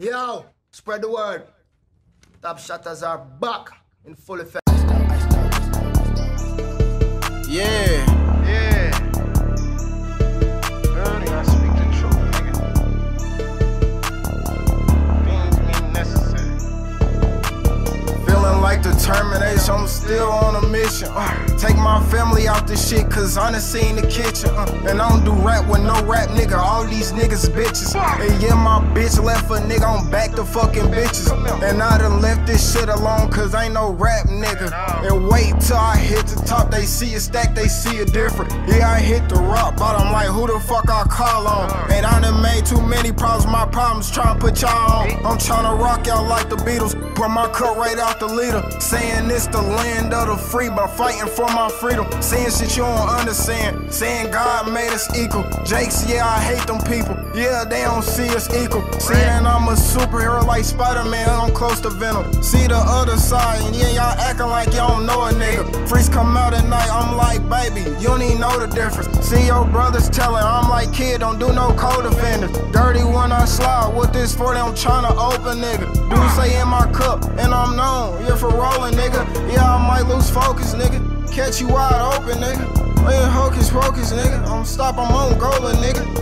Yo, spread the word. Top shutters are back in full effect. Like determination, I'm still on a mission. Uh, take my family out this shit, cause I done seen the kitchen. Uh, and I don't do rap with no rap, nigga. All these niggas bitches. And yeah, my bitch left a nigga, I'm back to fucking bitches. And I done left this shit alone, cause ain't no rap, nigga. Top, they see a stack, they see it different. Yeah, I hit the rock bottom, like who the fuck I call on? And I done made too many problems, my problems trying to put y'all on. I'm trying to rock y'all like the Beatles, put my cut right out the leader. Saying this the land of the free, but fighting for my freedom. Saying shit you don't understand, saying God made us equal. Jakes, yeah, I hate them people. Yeah, they don't see us equal. Saying I'm a superhero like Spider-Man, I'm close to Venom. See the other side, acting like y'all don't know a nigga. Freaks come out at night, I'm like, baby, you don't even know the difference. See your brothers telling, I'm like, kid, don't do no co-defenders. Dirty when I slide, what this for? They I'm trying to open, nigga. Dude say in my cup, and I'm known, yeah, for rolling, nigga. Yeah, I might lose focus, nigga. Catch you wide open, nigga. Man, hocus pocus, nigga. I'm stop, I'm on goaling, nigga.